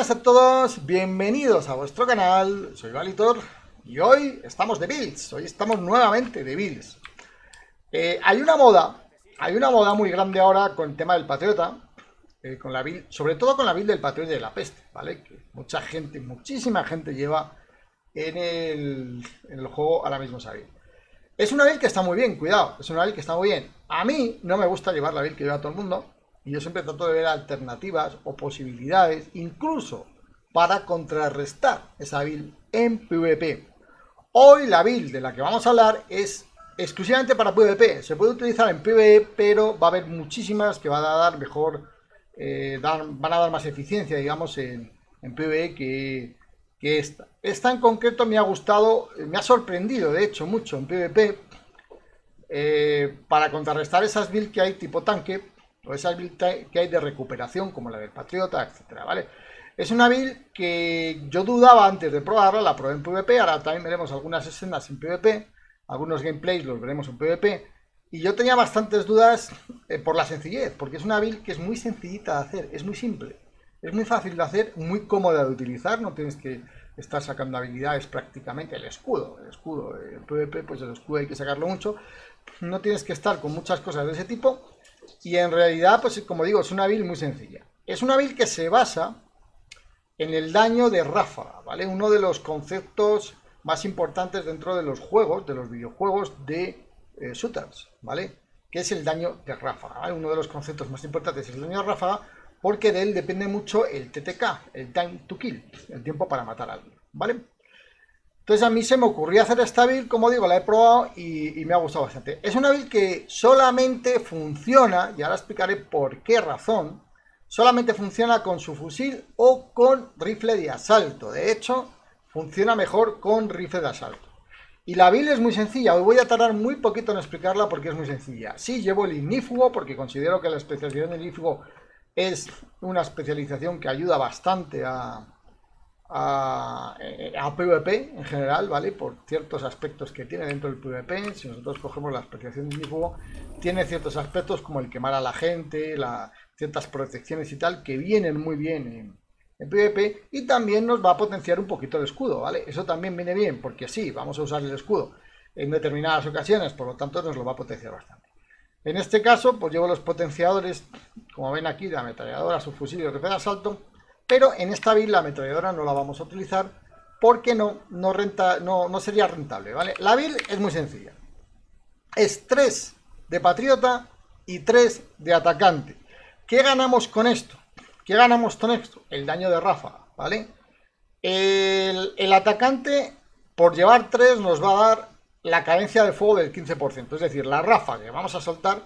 Buenas a todos, bienvenidos a vuestro canal, soy Valitor y hoy estamos de builds, hoy estamos nuevamente de builds. Eh, hay una moda, hay una moda muy grande ahora con el tema del Patriota, eh, con la build, sobre todo con la build del Patriota y de la Peste, ¿vale? Que mucha gente, muchísima gente lleva en el, en el juego ahora mismo esa build. Es una build que está muy bien, cuidado, es una build que está muy bien. A mí no me gusta llevar la build que lleva todo el mundo, y yo siempre trato de ver alternativas o posibilidades, incluso para contrarrestar esa build en PvP. Hoy la build de la que vamos a hablar es exclusivamente para PvP. Se puede utilizar en PvE, pero va a haber muchísimas que van a dar mejor, eh, van a dar más eficiencia, digamos, en, en PvE que, que esta. Esta en concreto me ha gustado, me ha sorprendido, de hecho, mucho en PvP. Eh, para contrarrestar esas builds que hay tipo tanque, o esa build que hay de recuperación, como la del Patriota, etcétera, ¿vale? Es una build que yo dudaba antes de probarla, la probé en PvP, ahora también veremos algunas escenas en PvP, algunos gameplays los veremos en PvP, y yo tenía bastantes dudas eh, por la sencillez, porque es una build que es muy sencillita de hacer, es muy simple, es muy fácil de hacer, muy cómoda de utilizar, no tienes que estar sacando habilidades prácticamente, el escudo, el escudo, el PvP, pues el escudo hay que sacarlo mucho, no tienes que estar con muchas cosas de ese tipo, y en realidad, pues como digo, es una build muy sencilla. Es una build que se basa en el daño de ráfaga, ¿vale? Uno de los conceptos más importantes dentro de los juegos, de los videojuegos de eh, shooters, ¿vale? Que es el daño de ráfaga, Uno de los conceptos más importantes es el daño de ráfaga porque de él depende mucho el TTK, el time to kill, el tiempo para matar a alguien, ¿vale? Entonces a mí se me ocurrió hacer esta build, como digo, la he probado y, me ha gustado bastante. Es una build que solamente funciona, y ahora explicaré por qué razón, solamente funciona con su fusil o con rifle de asalto. De hecho, funciona mejor con rifle de asalto. Y la build es muy sencilla, hoy voy a tardar muy poquito en explicarla porque es muy sencilla. Sí, llevo el ignífugo porque considero que la especialización del ignífugo es una especialización que ayuda bastante a, a, PvP en general, ¿vale? Por ciertos aspectos que tiene dentro del PvP. Si nosotros cogemos la especialización de juego, tiene ciertos aspectos como el quemar a la gente, la, ciertas protecciones y tal, que vienen muy bien en, PvP y también nos va a potenciar un poquito el escudo, ¿vale? Eso también viene bien, porque sí, vamos a usar el escudo en determinadas ocasiones, por lo tanto nos lo va a potenciar bastante. En este caso, pues llevo los potenciadores, como ven aquí, de ametralladora, su fusil y de asalto, pero en esta build la ametralladora no la vamos a utilizar porque no, no, renta, no, no sería rentable, ¿vale? La build es muy sencilla. Es 3 de patriota y 3 de atacante. ¿Qué ganamos con esto? ¿Qué ganamos con esto? El daño de ráfaga, ¿vale? El, el atacante, por llevar 3, nos va a dar la cadencia de fuego del 15%. Es decir, la ráfaga que vamos a soltar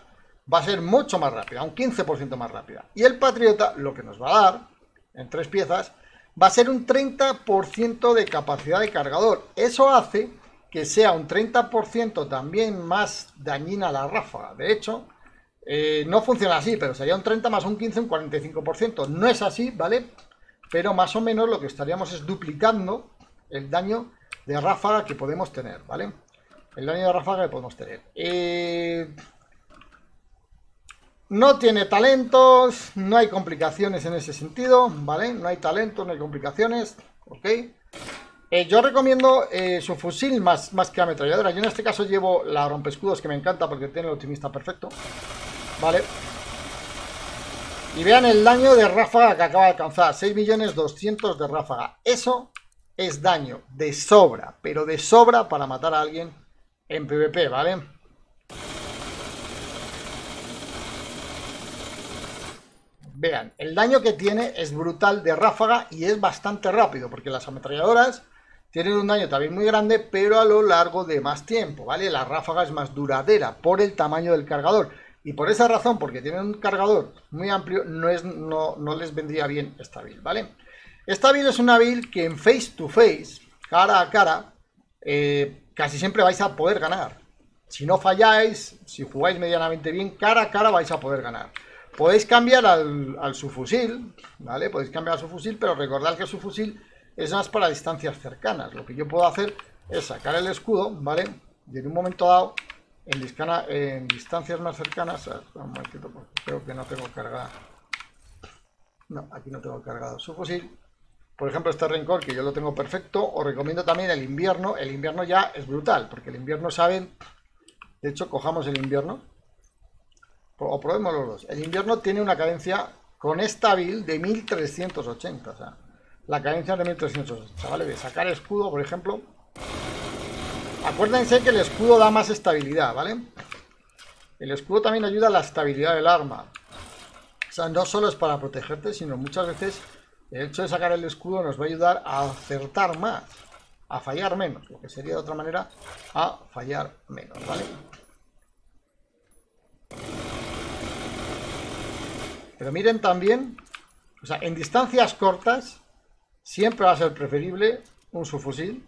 va a ser mucho más rápida, un 15% más rápida. Y el patriota lo que nos va a dar en tres piezas, va a ser un 30% de capacidad de cargador. Eso hace que sea un 30% también más dañina la ráfaga. De hecho, eh, no funciona así, pero sería un 30 más un 15, un 45%. No es así, ¿vale? Pero más o menos lo que estaríamos es duplicando el daño de ráfaga que podemos tener, ¿vale? El daño de ráfaga que podemos tener. Eh, no tiene talentos, no hay complicaciones en ese sentido, ¿vale? No hay talentos, no hay complicaciones, ¿ok? Eh, yo recomiendo eh, su fusil más, más que ametralladora. Yo en este caso llevo la rompescudos que me encanta porque tiene el optimista perfecto, ¿vale? Y vean el daño de ráfaga que acaba de alcanzar, 6.200.000 de ráfaga. Eso es daño de sobra, pero de sobra para matar a alguien en PvP, ¿vale? Vean, el daño que tiene es brutal de ráfaga y es bastante rápido, porque las ametralladoras tienen un daño también muy grande, pero a lo largo de más tiempo, ¿vale? La ráfaga es más duradera por el tamaño del cargador. Y por esa razón, porque tienen un cargador muy amplio, no, es, no, no les vendría bien esta build, ¿vale? Esta build es una build que en face to face, cara a cara, eh, casi siempre vais a poder ganar. Si no falláis, si jugáis medianamente bien, cara a cara vais a poder ganar. Podéis cambiar al, su fusil, ¿vale? Podéis cambiar a su fusil, pero recordad que su fusil es más para distancias cercanas. Lo que yo puedo hacer es sacar el escudo, ¿vale? Y en un momento dado, en, distancias más cercanas... Un momentito, creo que no tengo carga... No, aquí no tengo cargado su fusil. Por ejemplo, este Rencor, que yo lo tengo perfecto. Os recomiendo también el invierno. El invierno ya es brutal, porque el invierno, ¿saben? De hecho, cojamos el invierno. O probemos los dos. El invierno tiene una cadencia con esta build de 1380. O sea, la cadencia de 1380. ¿Vale? De sacar escudo, por ejemplo. Acuérdense que el escudo da más estabilidad, ¿vale? El escudo también ayuda a la estabilidad del arma. O sea, no solo es para protegerte, sino muchas veces el hecho de sacar el escudo nos va a ayudar a acertar más, a fallar menos, lo que sería de otra manera a fallar menos, ¿vale? Pero miren también, o sea, en distancias cortas siempre va a ser preferible un subfusil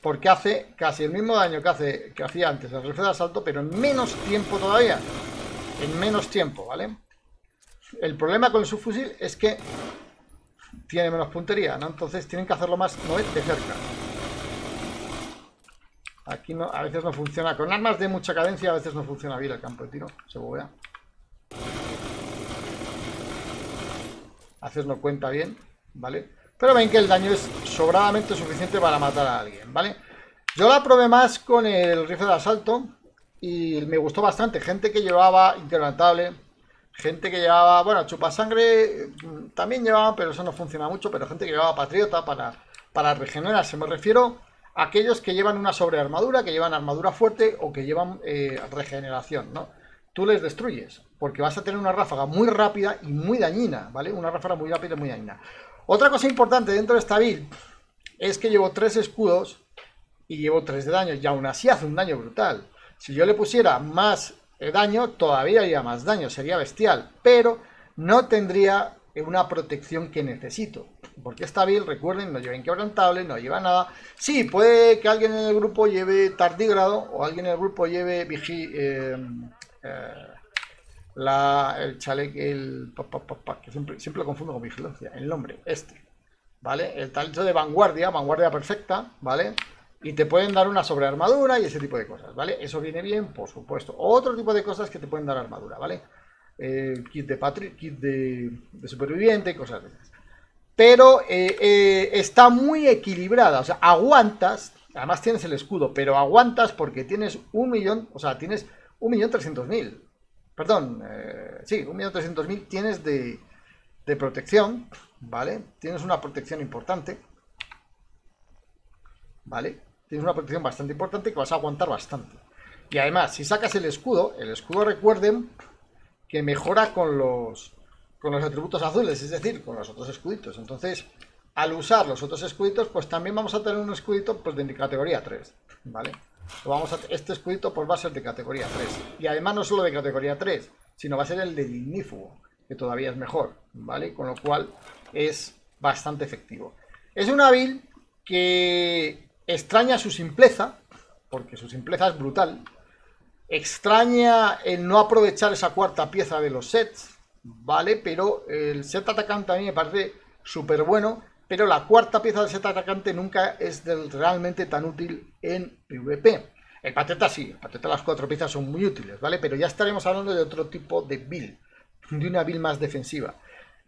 porque hace casi el mismo daño que, hace, que hacía antes el rifle de asalto, pero en menos tiempo todavía. En menos tiempo, ¿vale? El problema con el subfusil es que tiene menos puntería, ¿no? Entonces tienen que hacerlo más no de cerca. Aquí no, a veces no funciona. Con armas de mucha cadencia a veces no funciona bien el campo de tiro. Se bobea. A veces no cuenta bien, ¿vale? Pero ven que el daño es sobradamente suficiente para matar a alguien, ¿vale? Yo la probé más con el rifle de asalto y me gustó bastante. Gente que llevaba inquebrantable, gente que llevaba, bueno, chupasangre mm, también llevaba, pero eso no funciona mucho, pero gente que llevaba patriota para, para regenerarse. Me refiero aquellos que llevan una sobrearmadura, que llevan armadura fuerte o que llevan eh, regeneración, ¿no? Tú les destruyes, porque vas a tener una ráfaga muy rápida y muy dañina, ¿vale? Una ráfaga muy rápida y muy dañina. Otra cosa importante dentro de esta build es que llevo tres escudos y llevo tres de daño y aún así hace un daño brutal. Si yo le pusiera más daño, todavía haría más daño, sería bestial, pero no tendría una protección que necesito. Porque esta build, recuerden, no lleva inquebrantable, no lleva nada. Sí, puede que alguien en el grupo lleve tardígrado o alguien en el grupo lleve vigi, eh, eh, el chaleco, el, que siempre, siempre lo confundo con vigilancia, el nombre, este, ¿vale? El talento de vanguardia, vanguardia perfecta, ¿vale? Y te pueden dar una sobrearmadura y ese tipo de cosas, ¿vale? Eso viene bien, por supuesto. Otro tipo de cosas que te pueden dar armadura, ¿vale? Eh, kit de patri kit de, superviviente y cosas de esas. Pero eh, eh, está muy equilibrada, o sea, aguantas, además tienes el escudo, pero aguantas porque tienes un millón, o sea, tienes un millón trescientos mil perdón, eh, sí, 1.300.000 tienes de, de protección, ¿vale? Tienes una protección importante, ¿vale? Tienes una protección bastante importante que vas a aguantar bastante. Y además, si sacas el escudo, el escudo recuerden que mejora con los, con los atributos azules, es decir, con los otros escuditos. Entonces, al usar los otros escuditos, pues también vamos a tener un escudito pues, de categoría 3, ¿vale? vamos a, este escudito pues va a ser de categoría 3. Y además no solo de categoría 3, sino va a ser el de ignífugo, que todavía es mejor, ¿vale? Con lo cual es bastante efectivo. Es una build que extraña su simpleza, porque su simpleza es brutal. Extraña el no aprovechar esa cuarta pieza de los sets, ¿vale? Pero el set atacante a mí me parece súper bueno pero la cuarta pieza del set atacante nunca es realmente tan útil en PvP. El pateta sí, el pateta las cuatro piezas son muy útiles, ¿vale? Pero ya estaremos hablando de otro tipo de build, de una build más defensiva.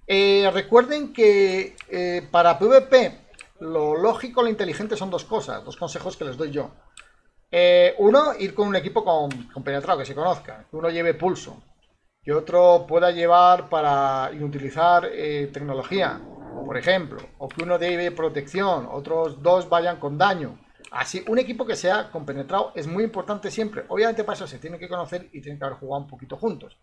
Eh, recuerden que eh, para PvP lo lógico, lo inteligente son dos cosas, dos consejos que les doy yo. Eh, uno, ir con un equipo con, penetrado, que se conozca, que uno lleve pulso, que otro pueda llevar para utilizar tecnología, por ejemplo, o que uno debe protección, otros dos vayan con daño. Así, un equipo que sea compenetrado es muy importante siempre. Obviamente para eso se tiene que conocer y tienen que haber jugado un poquito juntos.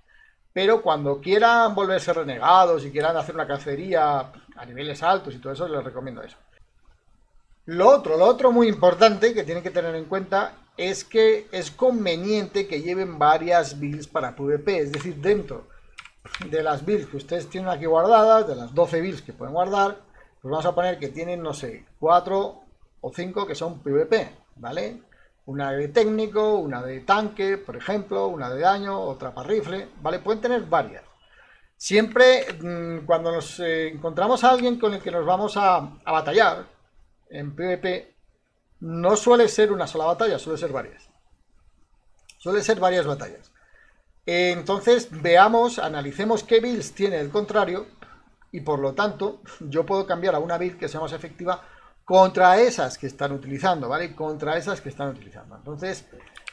Pero cuando quieran volverse renegados y quieran hacer una cacería a niveles altos y todo eso, les recomiendo eso. Lo otro, lo otro muy importante que tienen que tener en cuenta es que es conveniente que lleven varias builds para PvP, es decir, dentro de las builds que ustedes tienen aquí guardadas, de las 12 builds que pueden guardar, pues vamos a poner que tienen, no sé, 4 o 5 que son PvP, ¿vale? Una de técnico, una de tanque, por ejemplo, una de daño, otra para rifle, ¿vale? Pueden tener varias. Siempre mm, cuando nos eh, encontramos a alguien con el que nos vamos a, a batallar en PvP, no suele ser una sola batalla, suele ser varias. Suele ser varias batallas. Eh, entonces, veamos, analicemos qué builds tiene el contrario y por lo tanto yo puedo cambiar a una build que sea más efectiva contra esas que están utilizando, ¿vale? Contra esas que están utilizando. Entonces,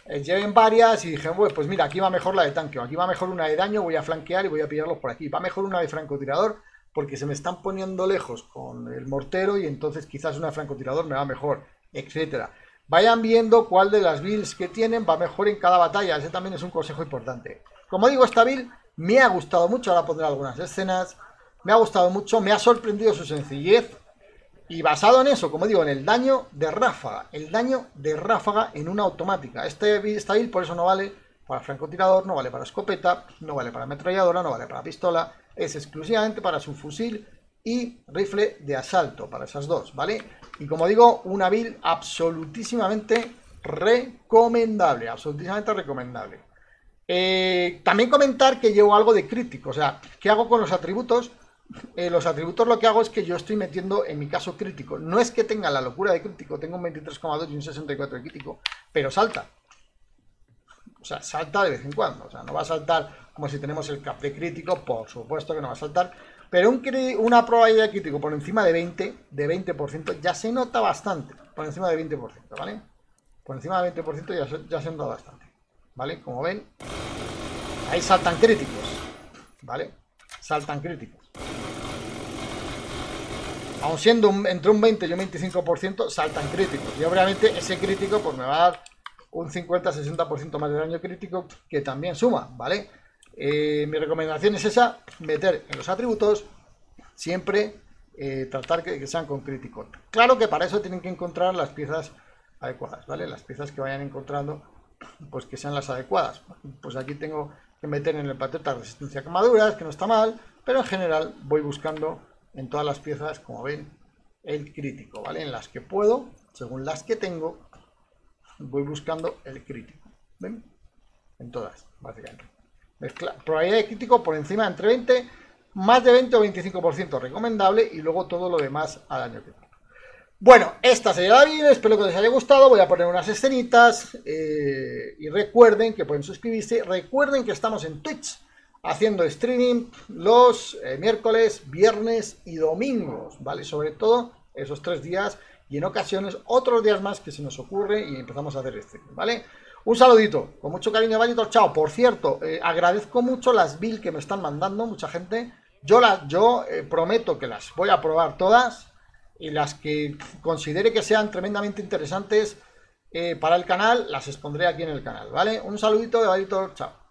eh, lleven varias y dije, pues mira, aquí va mejor la de tanque, aquí va mejor una de daño, voy a flanquear y voy a pillarlos por aquí. Va mejor una de francotirador porque se me están poniendo lejos con el mortero y entonces quizás una francotirador me va mejor, etcétera. Vayan viendo cuál de las builds que tienen va mejor en cada batalla. Ese también es un consejo importante. Como digo, esta build me ha gustado mucho. Ahora pondré algunas escenas. Me ha gustado mucho. Me ha sorprendido su sencillez. Y basado en eso, como digo, en el daño de ráfaga. El daño de ráfaga en una automática. Este, esta build por eso no vale para francotirador, no vale para escopeta, no vale para ametralladora, no vale para pistola. Es exclusivamente para su fusil y rifle de asalto, para esas dos, ¿vale? Y como digo, una build absolutísimamente recomendable, absolutísimamente recomendable. Eh, también comentar que llevo algo de crítico, o sea, ¿qué hago con los atributos? Eh, los atributos lo que hago es que yo estoy metiendo, en mi caso, crítico. No es que tenga la locura de crítico, tengo un 23,2 y un 64 de crítico, pero salta. O sea, salta de vez en cuando. O sea, no va a saltar como si tenemos el cap de crítico, por supuesto que no va a saltar, pero una probabilidad de crítico por encima de 20, de 20% ya se nota bastante. Por encima de 20%, ¿vale? Por encima de 20% ya, se nota bastante. ¿Vale? Como ven, ahí saltan críticos. ¿Vale? Saltan críticos. Aun siendo entre un 20 y un 25%, saltan críticos. Y obviamente ese crítico pues me va a dar un 50-60% más de daño crítico que también suma, ¿vale? Eh, mi recomendación es esa, meter en los atributos siempre eh, tratar que, sean con crítico. Claro que para eso tienen que encontrar las piezas adecuadas, ¿vale? Las piezas que vayan encontrando, pues que sean las adecuadas. Pues aquí tengo que meter en el pateta resistencia a quemaduras, que no está mal, pero en general voy buscando en todas las piezas, como ven, el crítico, ¿vale? En las que puedo, según las que tengo, voy buscando el crítico, ¿ven? En todas, básicamente probabilidad de crítico por encima entre 20, más de 20 o 25% recomendable y luego todo lo demás al año que viene. Bueno, esta sería la vida, espero que les haya gustado, voy a poner unas escenitas eh, y recuerden que pueden suscribirse, recuerden que estamos en Twitch haciendo streaming los eh, miércoles, viernes y domingos, ¿vale? Sobre todo esos tres días y en ocasiones otros días más que se nos ocurre y empezamos a hacer streaming, ¿vale? Un saludito, con mucho cariño, Valito, chao. Por cierto, eh, agradezco mucho las builds que me están mandando, mucha gente. Yo, las, yo eh, prometo que las voy a probar todas y las que considere que sean tremendamente interesantes eh, para el canal, las expondré aquí en el canal, ¿vale? Un saludito de Valito, chao.